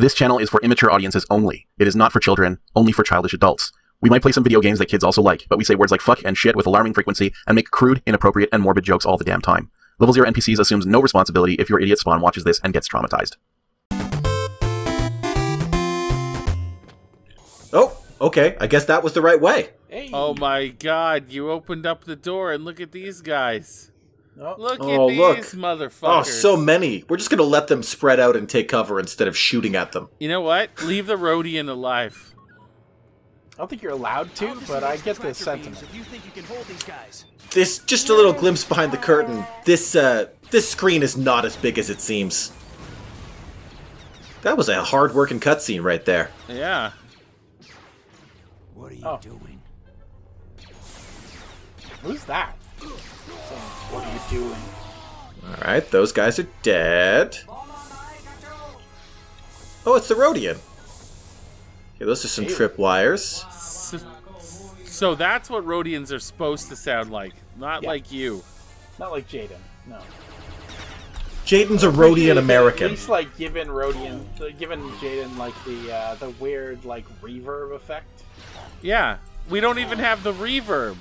This channel is for immature audiences only. It is not for children, only for childish adults. We might play some video games that kids also like, but we say words like fuck and shit with alarming frequency and make crude, inappropriate, and morbid jokes all the damn time. Level Zero NPCs assumes no responsibility if your idiot spawn watches this and gets traumatized. Oh, okay. I guess that was the right way. Hey. Oh my god, you opened up the door and look at these guys. Oh. Look Oh, at look. motherfuckers. Oh, so many. We're just gonna let them spread out and take cover instead of shooting at them. You know what? Leave the Rodian alive. I don't think you're allowed to, but I get the sentiment. If you think you can hold these guys. This just a little glimpse behind the curtain. This uh this screen is not as big as it seems. That was a hard working cutscene right there. Yeah. What are you Oh. doing? Who's that? Saying, what are you doing? Alright, those guys are dead. Oh, it's the Rodian. Okay, those are some tripwires. So, so that's what Rodians are supposed to sound like, not Yeah. like you. Not like Jaden. No. Jaden's a Appreciate Rodian American. At least like given Rodian, uh, given Jaden like the uh, the weird like reverb effect. Yeah. We don't even have the reverb.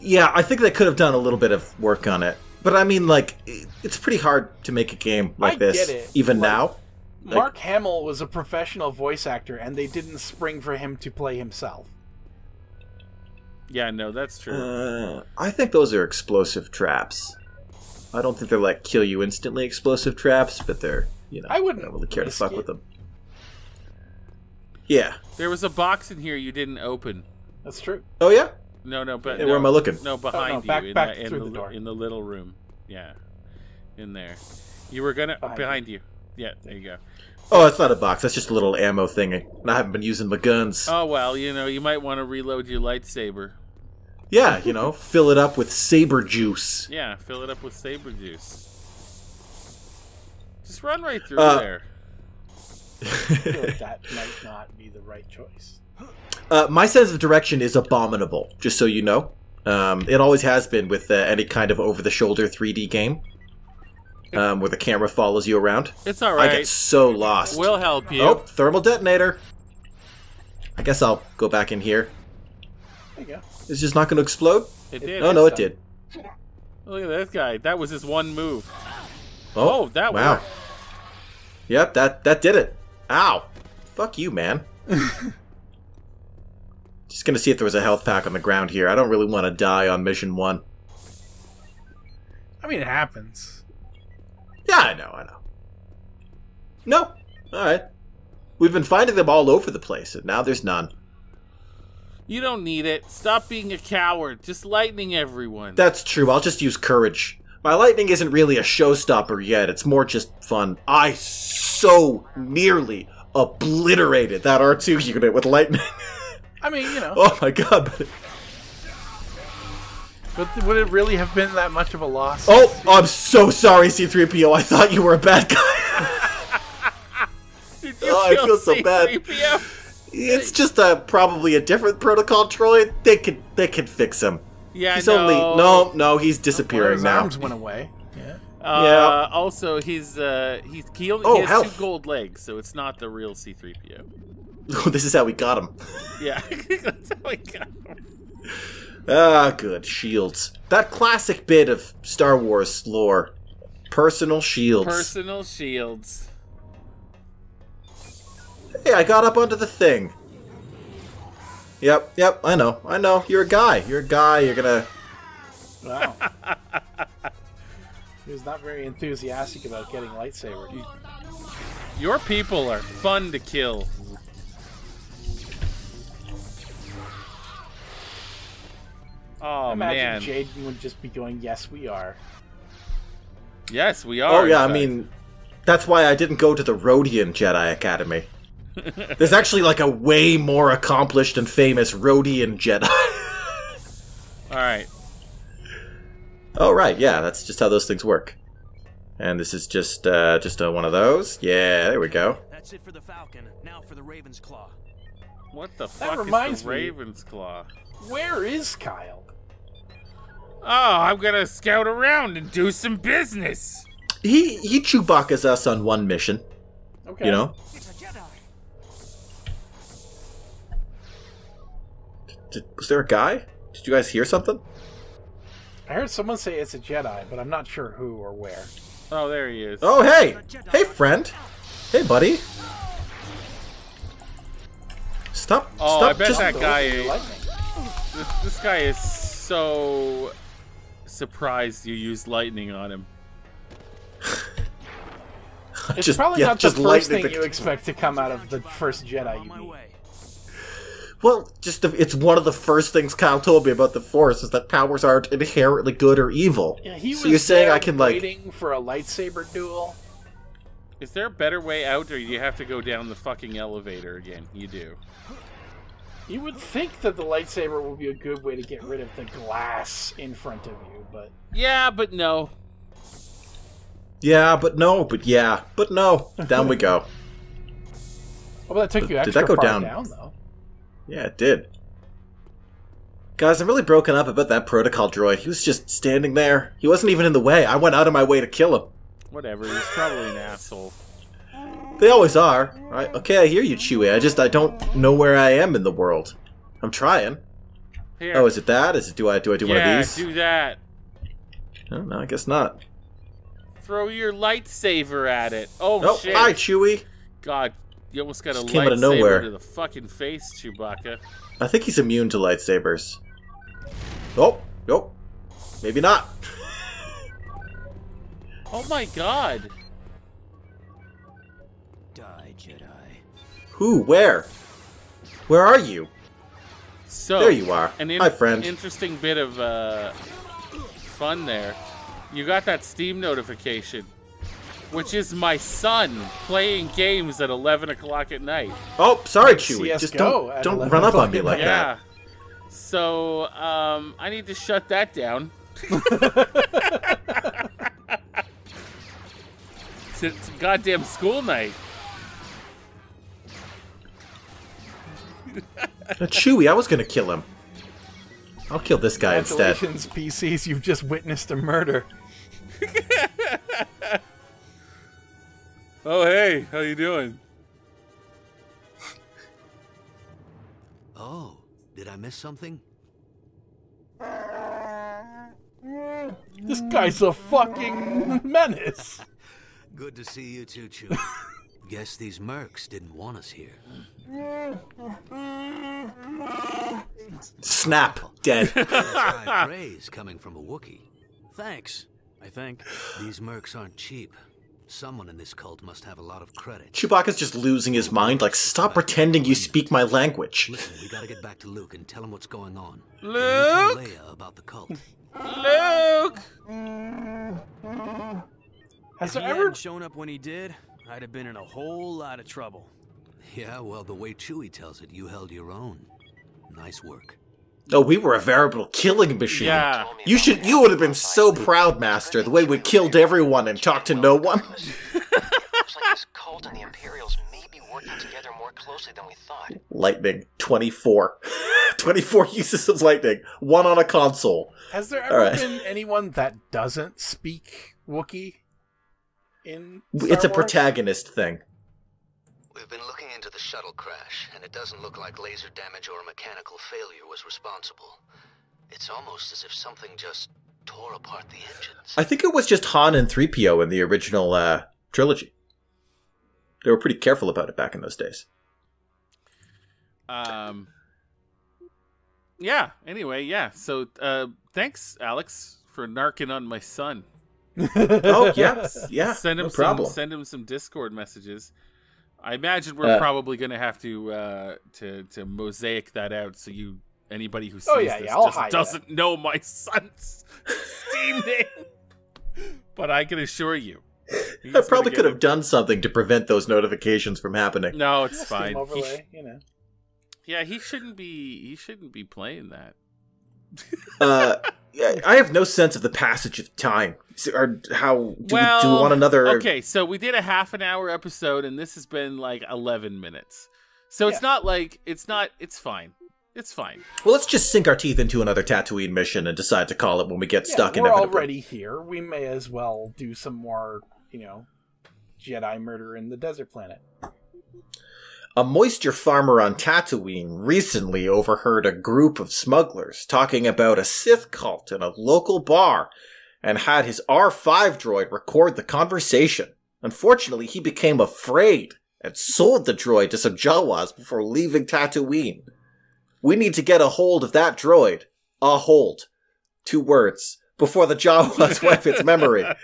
Yeah, I think they could have done a little bit of work on it. But I mean, like, it's pretty hard to make a game like I this, get it. even Like- now. Like- Mark Hamill was a professional voice actor, and they didn't spring for him to play himself. Yeah, no, that's true. Uh, I think those are explosive traps. I don't think they're like kill you instantly explosive traps, but they're you know I wouldn't don't really care to fuck it. with them. Yeah. there was a box in here you didn't open. That's true. Oh yeah. No, no, but Hey, no, where am I looking? No, behind Oh, no, back- you, in, back the, in, through the, the door. in the little room. Yeah, in there. You were gonna Behind behind, you. Yeah, there you go. Oh, it's not a box. That's just a little ammo thing. And I haven't been using my guns. Oh well, you know, you might want to reload your lightsaber. yeah, you know, fill it up with saber juice. Yeah, fill it up with saber juice. Just run right through Uh, there. I feel like that might not be the right choice. Uh, my sense of direction is abominable, just so you know. Um, it always has been with uh, any kind of over-the-shoulder 3D game, um, where the camera follows you around. It's all right. I get so lost. We'll help you. Oh, thermal detonator. I guess I'll go back in here. There you go. It's just not going to explode. It did. Oh no, it did. Look at this guy. That was his one move. Oh, Oh, that wow. worked. Yep, that that did it. Ow! Fuck you, man. just gonna see if there was a health pack on the ground here. I don't really want to die on mission one. I mean, it happens. Yeah, I know, I know. No. All right. We've been finding them all over the place, and now there's none. You don't need it. Stop being a coward. Just lightning everyone. That's true. I'll just use courage. My lightning isn't really a showstopper yet. It's more just fun. I so nearly obliterated that R2 unit with lightning. I mean, you know, oh my god. but- But would it really have been that much of a loss? Oh, I'm so sorry, C3PO. I thought you were a bad guy. Oh, I feel so bad. C-3PO? it's just a probably a different protocol droid. They could they could fix him. Yeah, He's no. only no, no, he's disappearing his now. arms went away. Yeah. Uh, Yeah. Also, he's uh, he's he, only, Oh, he has health. two gold legs, so it's not the real C-3PO. this is how we got him. Yeah, that's how I got him. Ah, good shields. That classic bit of Star Wars lore. Personal shields. Personal shields. hey, I got up onto the thing. Yep, yep, I know, I know. You're a guy. You're a guy. You're gonna. wow. he was not very enthusiastic about getting lightsaber. Your people are fun to kill. Oh man! Imagine Jaden would just be going, "Yes, we are." Yes, we are. Oh yeah, I mean, that's why I didn't go to the Rodian Jedi Academy. There's actually like a way more accomplished and famous Rodian Jedi. All right. oh right, yeah, that's just how those things work. And this is just uh, just uh, one of those. Yeah, there we go. That's it for the Falcon. Now for the Raven's Claw. What the fuck reminds is the. Raven's Claw? Where is Kyle? Oh, I'm gonna scout around and do some business. He he Chewbacca's us on one mission. Okay. You know? It's a Jedi. Did, was there a guy? Did you guys hear something? I heard someone say it's a Jedi, but I'm not sure who or where. Oh, there he is. Oh, hey! Hey, friend! Hey, buddy! Stop! Oh, stop! I bet just, that guy. Lightning. This, this guy is so surprised you used lightning on him. It's just, probably yeah, not the first thing the- you expect to come out of the first Jedi you meet. Well, just the, it's one of the first things Kyle told me about the Force is that powers aren't inherently good or evil. Yeah, he so was you're saying I can like waiting for a lightsaber duel. Is there a better way out, or do you have to go down the fucking elevator again? You do. You would think that the lightsaber would be a good way to get rid of the glass in front of you, but Yeah, but no. yeah, but no, but yeah, but no. Down we go. oh, but that took But you did extra that go far down? down, though. Yeah, it did. Guys, I'm really broken up about that protocol droid. He was just standing there. He wasn't even in the way. I went out of my way to kill him. Whatever. He's probably an asshole. They always are. Right? Okay, I hear you, Chewie. I just I don't know where I am in the world. I'm trying. Here. Oh, is it that? Is it do I do I do one of these? do that. Oh, no, I guess not. Throw your lightsaber at it. Oh, Oh, shit. hi, Chewie. God, you almost got a Just of lightsaber nowhere. to the fucking face, Chewbacca. I think he's immune to lightsabers. Oh, nope. Maybe not. Oh my god. Who? Where? Where are you? So There you are. An in- Hi, friend. interesting bit of uh, fun there. You got that Steam notification, which is my son playing games at 11 o'clock at night. Oh, sorry, Like Chewie. Just don't don't run up on me like night. yeah. So um, I need to shut that down. it's, it's goddamn school night. That. Chewie, I was gonna kill him. I'll kill this guy instead. Congratulations, PCs! You've just witnessed a murder. Oh hey, how you doing? Oh, did I miss something? This guy's a fucking menace. Good to see you too, Chewie. Guess these mercs didn't want us here. Snap. Dead. High praise coming from a Wookiee. Thanks, I think. These mercs aren't cheap. Someone in this cult must have a lot of credit. Chewbacca's just losing his mind. Like, stop pretending you speak my language. Listen, we gotta get back to Luke and tell him what's going on. Luke? Leia about the cult. Luke! Has If there he ever shown up when he did, I'd have been in a whole lot of trouble. Yeah, well, the way Chewie tells it, you held your own. Nice work. Oh, we were a veritable killing machine. Yeah. You should. You would have been so proud, Master, the way we killed everyone and talked to no one. Looks like this cult and the Imperials may be working together more closely than we thought. Lightning. 24. 24 uses of lightning. One on a console. has there ever Alright. been anyone that doesn't speak Wookiee in? Star It's a Wars? protagonist thing. We've been looking into the shuttle crash, and it doesn't look like laser damage or mechanical failure was responsible. It's almost as if something just tore apart the engines. I think it was just Han and 3PO in the original uh, trilogy. They were pretty careful about it back in those days. Um. Yeah. Anyway, yeah. So, uh, thanks, Alex, for narking on my son. Oh, yeah. Yeah. send him no some. problem. Send him some Discord messages. I imagine we're Uh, probably going to have to uh, to to mosaic that out so you anybody who sees Oh, yeah, this yeah, just doesn't know my son's Steam name. But I can assure you, I probably could get have done something to prevent those notifications from happening. No, it's Steam fine. He you know. yeah, he shouldn't be. He shouldn't be playing that. Uh, I have no sense of the passage of time. So- Or how do, well, we, do we want another? Okay, so we did a half an hour episode, and this has been like eleven minutes. So it's not like it's not. It's fine. It's fine. Well, let's just sink our teeth into another Tatooine mission and decide to call it when we get Yeah, stuck we're inevitably. already here. We may as well do some more, you know, Jedi murder in the desert planet. A moisture farmer on Tatooine recently overheard a group of smugglers talking about a Sith cult in a local bar and had his R5 droid record the conversation. Unfortunately, he became afraid and sold the droid to some Jawas before leaving Tatooine. We need to get a hold of that droid. A hold. Two words. Before the Jawas wipe its memory.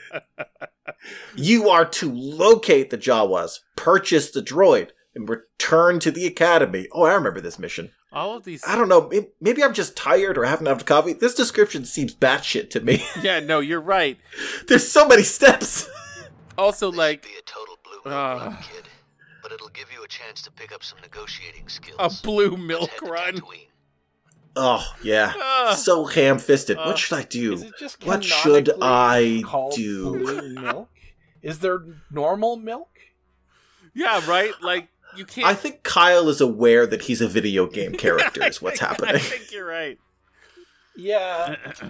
You are to locate the Jawas, purchase the droid, and return to the academy. Oh, I remember this mission. All of these. I don't know. Maybe I'm just tired or haven't enough coffee. This description seems batshit to me. Yeah, no, you're right. There's so many steps. Also, like Be a total blue milk Ah. run, kid. But it'll give you a chance to pick up some negotiating skills. a blue milk run. Oh yeah, Ah. so ham-fisted. Uh, what should I Is do? it just What should I do? blue milk? Is there normal milk? Yeah, right. Like you can't. I think Kyle is aware that he's a video game character. Is what's I happening. I think you're right. Yeah.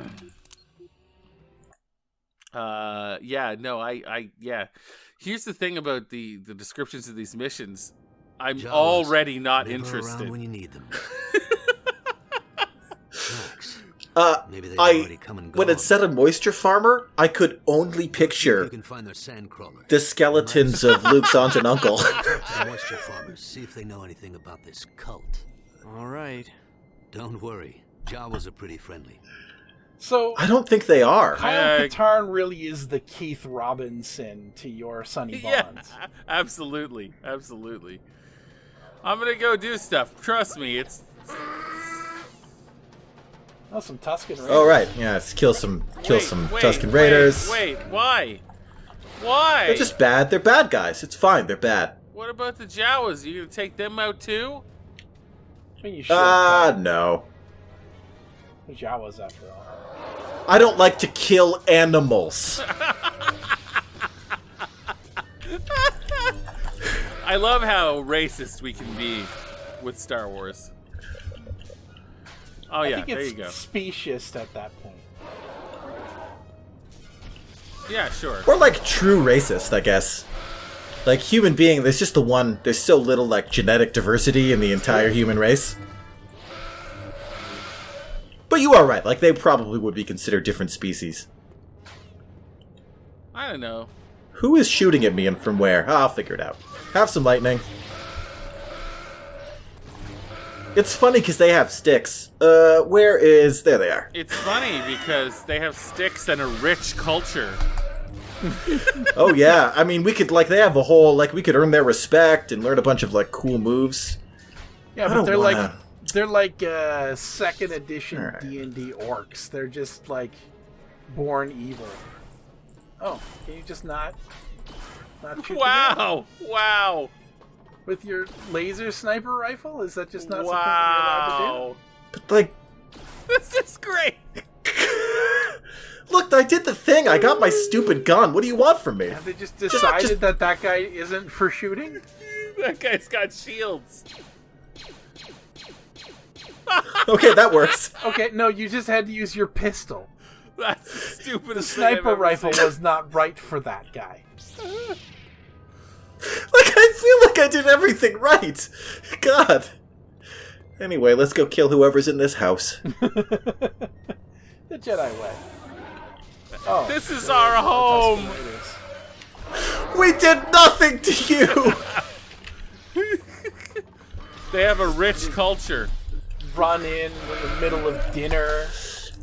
Uh, yeah, no, I, I, yeah. Here's the thing about the the descriptions of these missions. I'm Jawas, already not interested. when you need them. Snacks. Uh, Maybe they've I already come and gone. when it said a moisture farmer, I could only You picture can find their sand the skeletons of Luke's aunt and uncle. Moisture farmers, see if they know anything about this cult. All right. Don't worry, Jawas are pretty friendly. So I don't think they are. Kyle Uh, Katarn really is the Keith Robinson to your Sonny Bonds. yeah, absolutely, absolutely. I'm gonna go do stuff. Trust me, it's Oh, some Tusken Raiders. Oh right, yeah, let's kill some kill wait, some wait, Tusken Raiders. Wait, why? Why? They're just bad. They're bad guys. It's fine. They're bad. What about the Jawas? you gonna take them out too? I mean, you should. Ah, but no. they're Jawas after all. I don't like to kill animals. I love how racist we can be with Star Wars. Oh I yeah, think there it's you go. specious at that point. Yeah, sure. Or like true racist, I guess. Like human being, there's just the one. There's so little like genetic diversity in the entire human race. But you are right. Like they probably would be considered different species. I don't know. Who is shooting at me and from where? Ah, I'll figure it out. Have some lightning. It's funny because they have sticks. Uh, where is? There they are. It's funny because they have sticks and a rich culture. Oh yeah, I mean we could like they have a whole like we could earn their respect and learn a bunch of like cool moves. Yeah, I but they're like wanna- they're like uh, second edition Alright. D and D orcs. They're just like born evil. Oh, can you just not? Not Wow! Wow! With your laser sniper rifle? Is that just not something you're allowed to Wow! But like, This is great. look, I did the thing. I got my stupid gun. What do you want from me? Have they just decided just- that that guy isn't for shooting? That guy's got shields. Okay, that works. Okay, no, you just had to use your pistol. That's the The stupidest thing sniper rifle seen. was not right for that guy. Like I feel like I did everything right. God. Anyway, let's go kill whoever's in this house. The Jedi way. Oh, This is our home. We did nothing to you. They have a rich culture. Run in in the middle of dinner.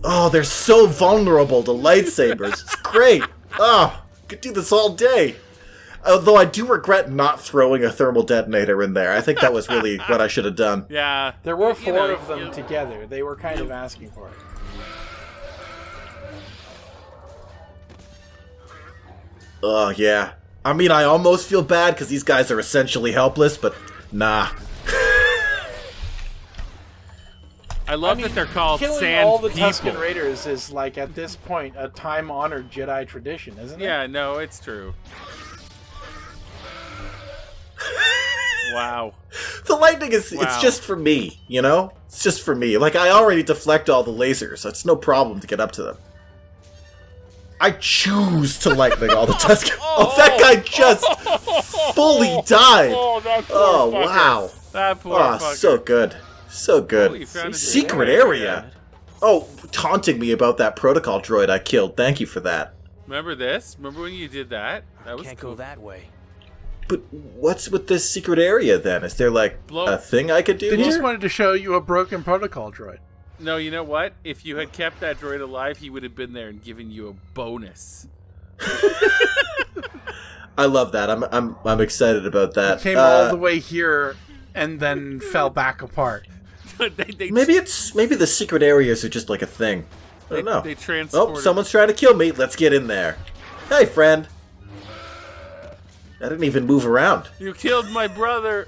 Oh, they're so vulnerable to lightsabers. It's great. Oh, could do this all day. Although I do regret not throwing a thermal detonator in there. I think that was really what I should have done. Yeah. There were You four know, of them you- together. They were kind of asking for it. Oh, yeah. I mean, I almost feel bad because these guys are essentially helpless, but nah. I love I mean, that they're called killing sand all the people. Tusken Raiders is like at this point a time-honored Jedi tradition, isn't it? Yeah, no, it's true. Wow. The lightning is, Wow. it's just for me, you know? It's just for me. Like, I already deflect all the lasers. so It's no problem to get up to them. I choose to lightning all the Tusken. Oh, that guy oh. just fully oh, died. Oh, that poor Oh fucker. wow. That poor Oh, fucker. so good. So Oh, good. found Secret area. area. Oh, taunting me about that protocol droid I killed. Thank you for that. Remember this? Remember when you did that? That was Can't cool. go that way. But what's with this secret area then? Is there like Blow- a thing I could do They here? just wanted to show you a broken protocol droid. No, you know what? If you had kept that droid alive, he would have been there and given you a bonus. I love that. I'm I'm I'm excited about that. Came Uh, all the way here and then fell back apart. they, they, Maybe it's maybe the secret areas are just like a thing. I don't know. they Oh, someone's trying to kill me. Let's get in there. Hey, friend. I didn't even move around. You killed my brother.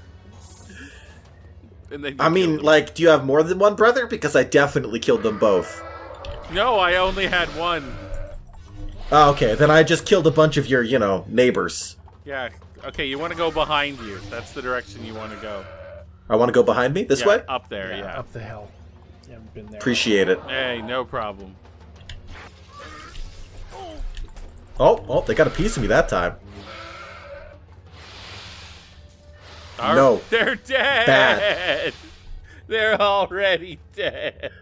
And then I mean, like, do you have more than one brother? Because I definitely killed them both. no, I only had one. Oh, okay, then I just killed a bunch of your, you know, neighbors. Yeah. Okay, you want to go behind you. That's the direction you want to go. I want to go behind me this Yeah, way. Up there, yeah. Up the hill. You haven't been there. Appreciate it. Hey, no problem. Oh, oh, they got a piece of me that time. Are- No. They're dead. Bad. They're already dead.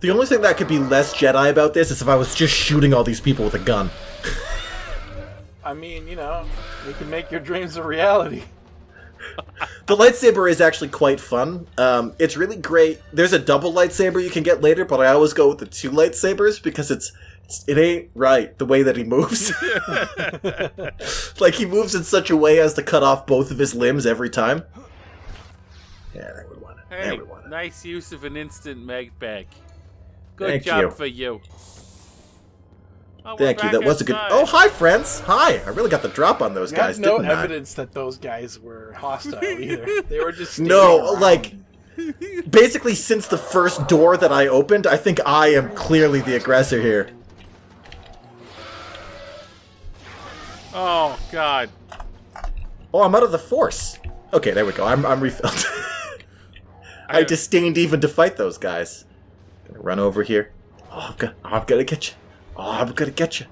The only thing that could be less Jedi about this is if I was just shooting all these people with a gun. I mean, you know, you can make your dreams a reality. The lightsaber is actually quite fun. Um, it's really great. There's a double lightsaber you can get later, but I always go with the two lightsabers because it's, it's it ain't right the way that he moves. like he moves in such a way as to cut off both of his limbs every time. Yeah, there we want it. There Hey, we want it. nice use of an instant meg bag. Good Thank job you. for you. Oh, Thank you. back That was a good. Oh, hi, friends. Hi. I really got the drop on those You guys, had no didn't I? evidence that those guys were hostile either. They were just No, around. like basically since the first door that I opened, I think I am clearly the aggressor here. Oh God. Oh, I'm out of the force. Okay, there we go. I'm I'm refilled. I I- disdained even to fight those guys. Gonna run over here. Oh, I'm gonna, I'm gonna get you. Oh, I'm gonna get you.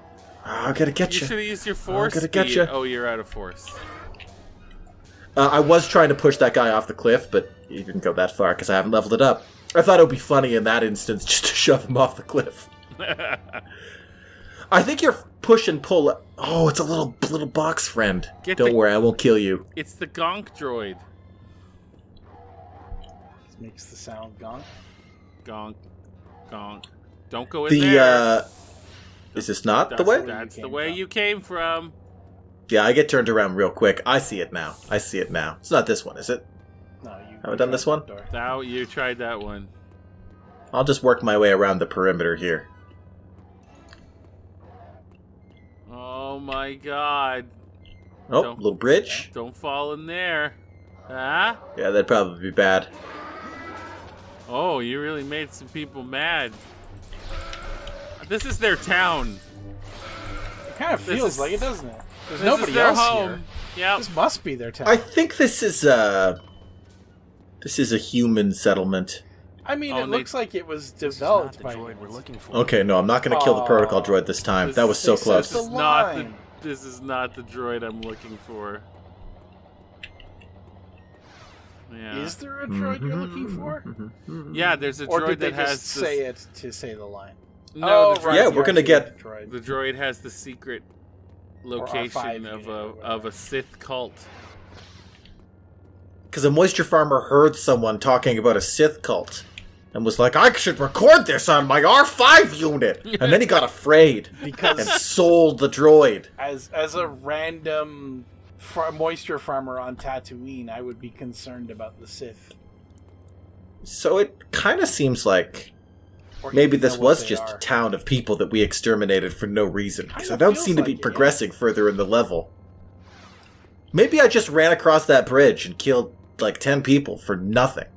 Oh, I'm gonna You get you. You should have used your force I'm gonna speed. getcha. Oh, you're out of force. Uh, I was trying to push that guy off the cliff, but he didn't go that far because I haven't leveled it up. I thought it would be funny in that instance just to shove him off the cliff. I think you're push and pull. Oh, it's a little little box friend. Get Don't the- worry, I won't kill you. it's the Gonk droid. This makes the sound gone. Gonk, gonk. Don't go in The there. uh, is this not that's the way? That's the way from. you came from. Yeah, I get turned around real quick. I see it now. I see it now. It's not this one, is it? No, you. Have I done this one? Door. Now you tried that one. I'll just work my way around the perimeter here. Oh my God! Oh, Don't- little bridge. Don't fall in there. Huh? Yeah, that'd probably be bad. Oh, you really made some people mad. This is their town. It kind of feels is- like it, doesn't it? There's This nobody is their else home. here. Yep. This must be their town. I I, think this is uh this is a human settlement. Mean, Oh, it and they- looks like it was This is not developed the by. droid we're looking for. Okay, no, I'm not gonna kill the protocol droid this time. This- That was so close. This is not the. This is not the droid I'm looking for. Yeah. Is there a droid you're looking mm-hmm. for? Mm-hmm. yeah, there's a Or droid did they that has just the, say it to say the line? No, oh, the droid, Yeah, we're gonna get- the droid. the droid has the secret location of a of a Sith cult. Because a moisture farmer heard someone talking about a Sith cult and was like, I should record this on my R5 unit! And then he got afraid because and sold the droid. as as a random far- moisture farmer on Tatooine, I would be concerned about the Sith. So it kind of seems like Or maybe this was just are. a town of people that we exterminated for no reason. Because I don't feels seem to be like it, yeah. progressing further in the level. Maybe I just ran across that bridge and killed like 10 people for nothing.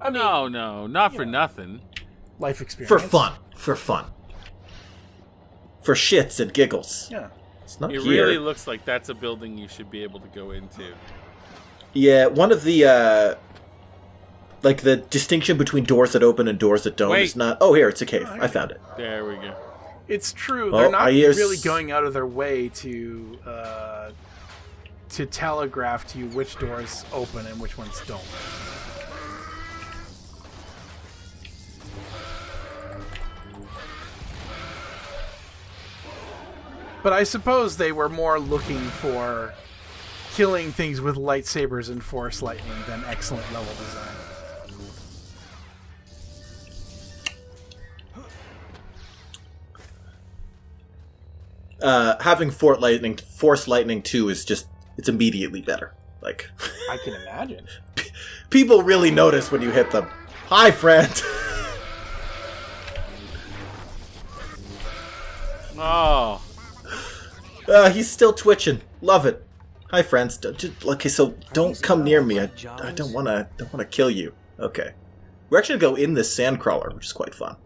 I mean, No, no, not for yeah. nothing. life experience For fun. For fun. For shits and giggles. Yeah. It's not It here. really looks like that's a building you should be able to go into. Yeah, one of the uh like the distinction between doors that open and doors that don't Wait. is not. Oh, here it's a cave. I found it. There we go. It's true. Oh, They're not I hear s- really going out of their way to uh, to telegraph to you which doors open and which ones don't. But I suppose they were more looking for killing things with lightsabers and force lightning than excellent level design. Uh, having Fort Lightning, Force Lightning two is just it's immediately better. Like I can imagine. people really notice when you hit them. Hi, friend. Oh, Uh, he's still twitching. Love it. Hi, friends. Don't, just, okay, so don't come near me. I, I don't want to. Don't want to kill you. Okay. We're actually gonna go in this sandcrawler, which is quite fun.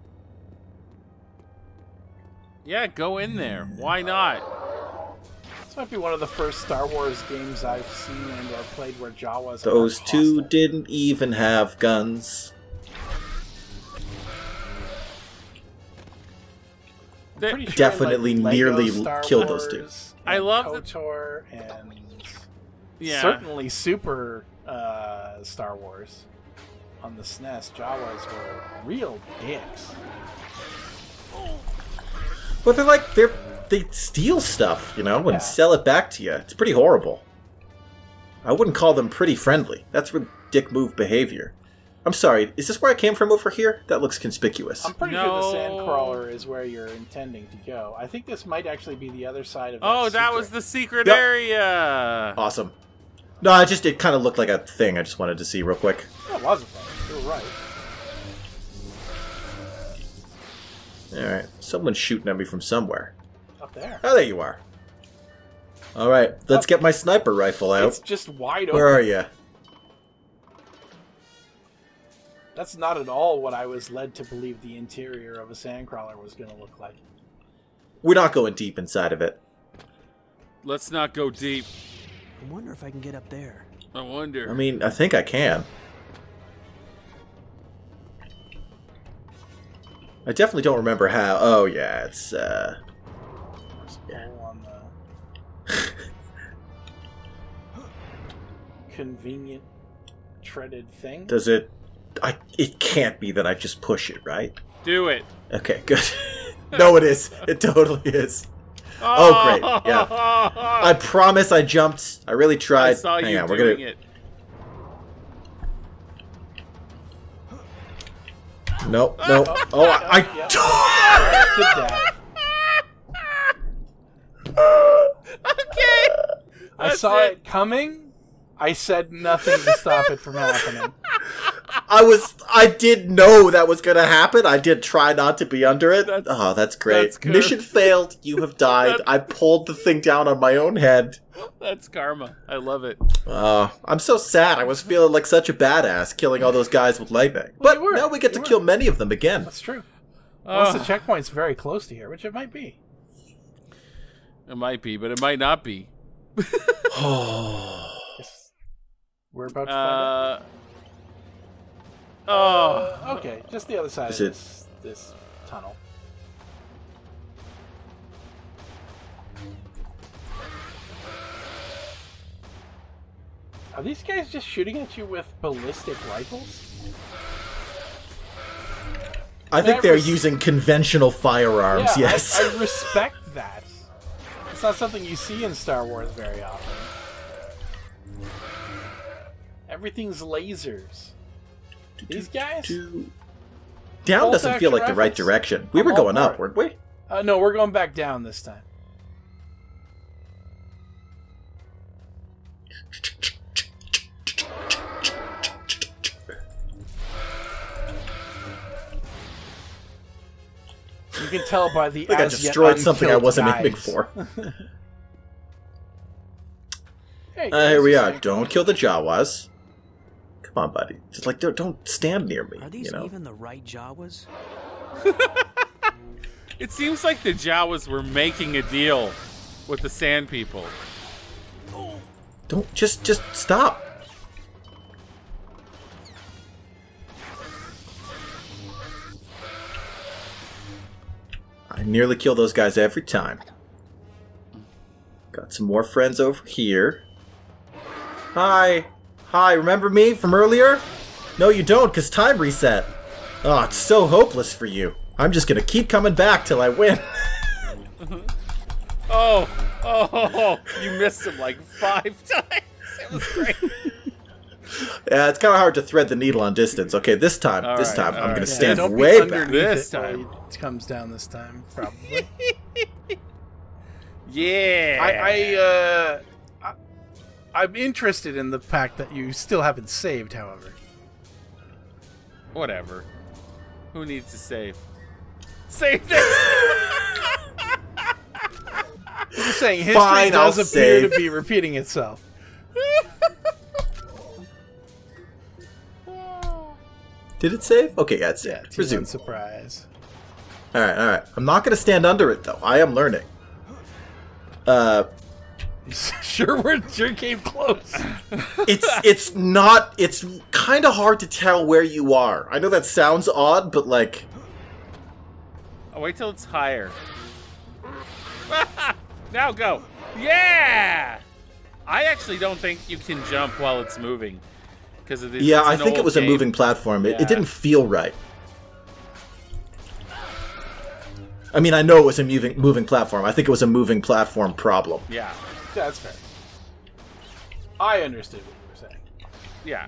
yeah, go in there. Why not? This might be one of the first Star Wars games I've seen and or played where Jawas. are Those two didn't even have guns. There- sure Definitely like, nearly Star killed those two. I and love the- KOTOR and yeah. certainly Super uh, Star Wars on the SNES. Jawas were real dicks. But they're like they're they steal stuff, you know, and Yeah. sell it back to you. It's pretty horrible. I wouldn't call them pretty friendly. That's what dick move behavior. I'm sorry. Is this where I came from over here? That looks conspicuous. I'm pretty No. sure the Sandcrawler is where you're intending to go. I think this might actually be the other side of. Oh, that secret. was the secret Yep. area. Awesome. No, I just it kind of looked like a thing. I just wanted to see real quick. Oh, it was a thing. You were right. All right, someone's shooting at me from somewhere. Up there. Oh, there you are. All right, let's oh. get my sniper rifle out. It's just wide open. Where are you? That's not at all what I was led to believe the interior of a sandcrawler was going to look like. We're not going deep inside of it. Let's not go deep. I wonder if I can get up there. I wonder. I mean, I think I can. I definitely don't remember how. Oh yeah, it's uh. Yeah. All on the convenient treaded thing. Does it? I. It can't be that I just push it, right? Do it. Okay, good. no, it is. It totally is. Oh, great. Yeah. I promise I jumped. I really tried. I saw Hang you on, we're doing gonna. it. Nope, nope. Oh, I. I to death. okay. I saw it. it coming. I said nothing to stop it from happening. I was. I did know that was gonna happen. I did try not to be under it. That's- oh, that's great. that's. Mission failed. You have died. I pulled the thing down on my own head. That's karma. I love it. Oh, I'm so sad. I was feeling like such a badass killing all those guys with lightning. Well, But were. now we get You to kill many of them again. That's true. Unless ah. the checkpoint's very close to here, which it might be. it might be, but it might not be. Oh. We're about to find out. Uh, Oh. Uh, okay, just the other side Is of it- this, this tunnel. Are these guys just shooting at you with ballistic rifles? I think That they're using conventional firearms, yeah, yes. I, I respect that. It's not something you see in Star Wars very often. Everything's lasers. These guys? Down Bolt doesn't feel like the right direction. We I'm were going up, weren't we? Uh, no, we're going back down this time. You can tell by the I think I destroyed something I wasn't guys. aiming for. Hey, Uh, here we are. Don't kill the Jawas. Come on, buddy. Just like don't don't stand near me. Are these you know? even the right Jawas? it seems like the Jawas were making a deal with the Sand People. Don't just just stop. I nearly kill those guys every time. Got some more friends over here. Hi. Hi, remember me from earlier? No, you don't, because time reset. Oh, it's so hopeless for you. I'm just gonna keep coming back till I win. Oh, oh, you missed him like five times. It was great. yeah, it's kind of hard to thread the needle on distance. Okay, this time, All this right, time, I'm right. gonna Yeah, stand don't be way back. underneath This it time. It comes down this time, probably. Yeah. I, I, uh, I, I'm interested in the fact that you still haven't saved. However, Whatever. Who needs to save? Save this. I'm just saying history Fine, does I'll appear save. to be repeating itself. Did it save? Okay, yeah, it's Yeah, saved. to Resume. surprise. All right, all right. I'm not gonna stand under it though. I am learning. Uh, sure, we're sure came close. it's it's not. It's kind of hard to tell where you are. I know that sounds odd, but like, Oh, wait till it's higher. now go. Yeah. I actually don't think you can jump while it's moving. Because of this. yeah, I think it old was a moving platform. It, Yeah. it didn't feel right. I mean, I know it was a moving moving platform. I think it was a moving platform problem. Yeah. That's fair. I understood what you were saying. Yeah.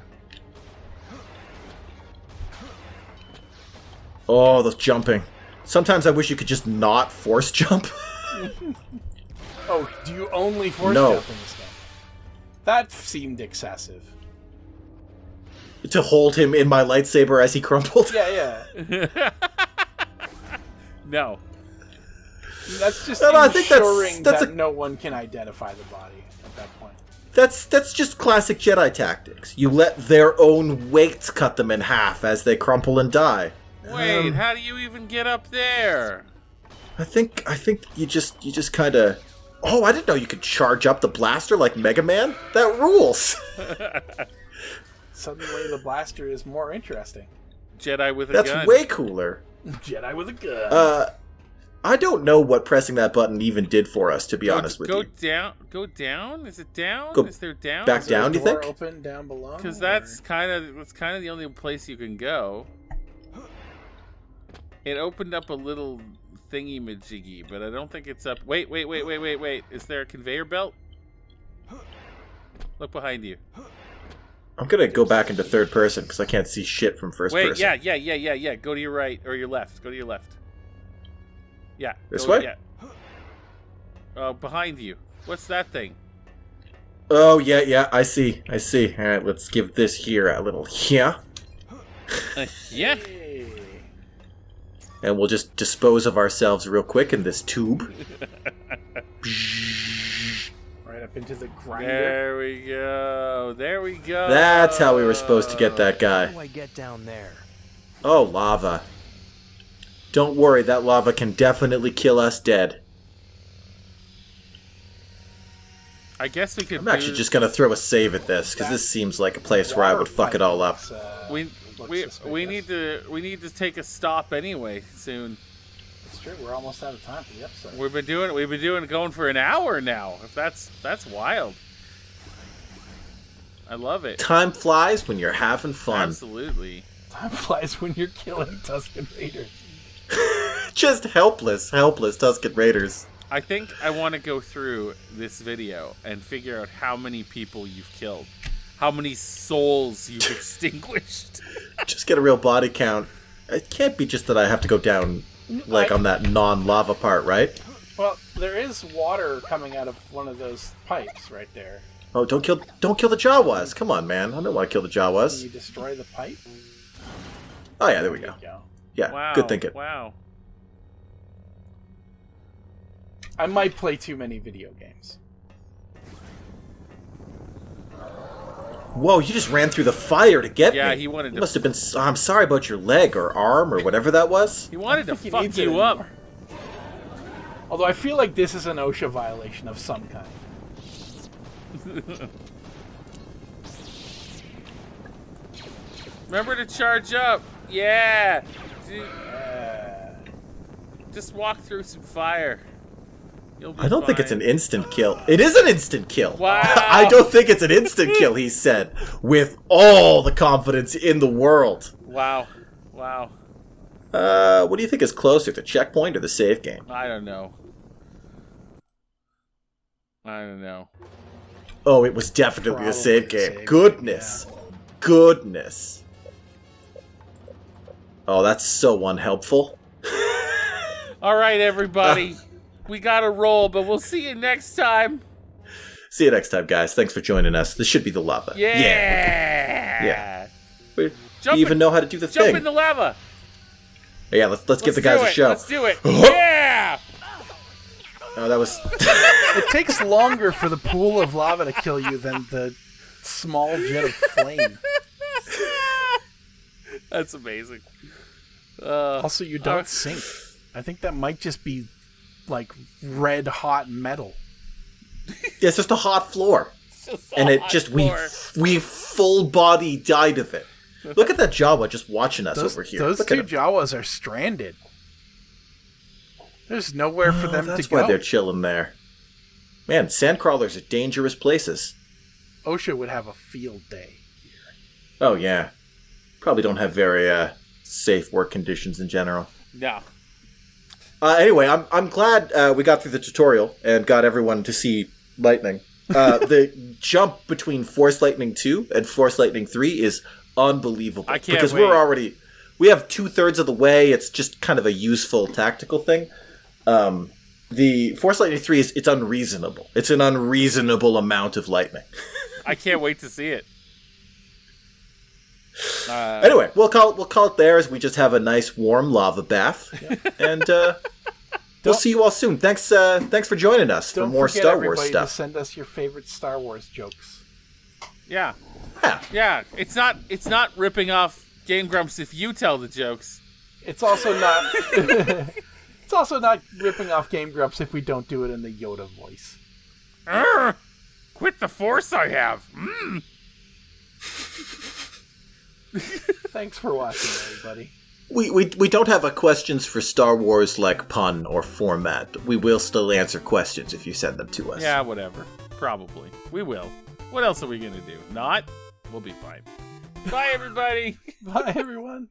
Oh, the jumping. Sometimes I wish you could just not force jump. Oh, do you only force No. jump in this game? That seemed excessive. to hold him in my lightsaber as he crumpled. Yeah, yeah. No. That's just No, no, I think that's- ensuring that's that a- no one can identify the body at that point. That's that's just classic Jedi tactics. You let their own weight cut them in half as they crumple and die. Wait, Um, how do you even get up there? I think I think you just you just kind of. Oh, I didn't know you could charge up the blaster like Mega Man. That rules. Suddenly, the blaster is more interesting. Jedi with a That's gun. That's way cooler. Jedi with a gun. Uh, I don't know what pressing that button even did for us. To be go, honest with go you, Go down. Go down. Is it down? Go Is there down? back Is there a down, you door think? Open down below. Because that's kind of that's kind of the only place you can go. It opened up a little thingy majiggy, but I don't think it's up. Wait, wait, wait, wait, wait, wait. Is there a conveyor belt? Look behind you. I'm gonna go back into third person because I can't see shit from first Wait, person. yeah, yeah, yeah, yeah, yeah. Go to your right or your left. Go to your left. Yeah. This go- way? Yeah. Uh, behind you. What's that thing? Oh yeah, yeah. I see. I see. All right, let's give this here a little yeah, Uh, yeah. And we'll just dispose of ourselves real quick in this tube. Right up into the grinder. There we go. There we go. That's how we were supposed to get that guy. How guy. do I get down there? Oh, lava. Don't worry, that lava can definitely kill us dead. I guess we could. I'm actually do- just gonna throw a save at this because this seems like a place where I would fuck it all up. Uh, We we we need to we need to take a stop anyway soon. It's true. We're almost out of time for the episode. We've been doing we've been doing going for an hour now. If that's that's wild. I love it. Time flies when you're having fun. Absolutely. Time flies when you're killing Tusken Raiders. Just helpless, helpless Tusken Raiders. I think I want to go through this video and figure out how many people you've killed, how many souls you've extinguished. Just get a real body count. It can't be just that I have to go down, like, on that non-lava part, right? Well, there is water coming out of one of those pipes right there. Oh, don't kill, don't kill the Jawas. Come on, man. I don't want to kill the Can Jawas. you destroy the pipe? Oh yeah, there we go. There you go. Yeah, Wow. good thinking. Wow. I might play too many video games. Whoa, you just ran through the fire to get Yeah, me. he wanted You to- must have been. s- I'm sorry about your leg or arm or whatever that was. He wanted to he fuck you up. anymore. Although I feel like this is an OSHA violation of some kind. Remember to charge up. Yeah. Dude, Uh, Just walk through some fire. You'll be I don't think it's an instant kill. It is an instant kill. Wow. I don't think it's an instant kill, he said, with all the confidence in the world. Wow. Wow. Uh, what do you think is closer, the checkpoint or the save game? I don't know. I don't know. Oh, it was definitely Probably the save the game. save game, Goodness. Goodness. Oh, that's so unhelpful. All right, everybody. we got to roll, but we'll see you next time. See you next time, guys. Thanks for joining us. This should be the lava. Yeah. Yeah. We, Jump even in- know how to do the Jump thing. Jump in the lava. yeah, let's let's give Let's the guys do a show. Let's do it. yeah. Oh, that was It takes longer for the pool of lava to kill you than the small jet of flame. That's amazing. Uh, Also, you don't uh, sink. I think that might just be like red hot metal. it's just a hot floor. just and it just we floor. we full body died of it. Look at that Jawa just watching us Those, over here. those Look two. Jawas are stranded. There's nowhere for Oh, them that's why they're chilling there. Man, sandcrawlers are dangerous places. OSHA would have a field day. Oh yeah, probably don't have very uh, safe work conditions in general. Yeah. Uh, anyway, I'm I'm glad uh, we got through the tutorial and got everyone to see lightning. Uh, the jump between Force Lightning two and Force Lightning three is unbelievable. I can't because wait. we're already we have two thirds of the way. It's just kind of a useful tactical thing. Um, the Force Lightning three is it's unreasonable. It's an unreasonable amount of lightning. I can't wait to see it. Uh, Anyway, we'll call it, we'll call it there as we just have a nice warm lava bath, and uh, we'll see you all soon. Thanks, uh, thanks for joining us for more Star everybody Wars to stuff. send us your favorite Star Wars jokes. yeah. Yeah. Yeah. It's not. It's not ripping off Game Grumps if you tell the jokes. It's also not. it's also not ripping off Game Grumps if we don't do it in the Yoda voice. Urgh! Quit the force I have. Mm. Thanks for watching, everybody. We, we we don't have a questions for Star Wars like pun or format. We will still answer questions if you send them to us. Yeah, whatever. Probably. We will. What else are we gonna do? Not? We'll be fine. Bye, everybody. Bye, everyone.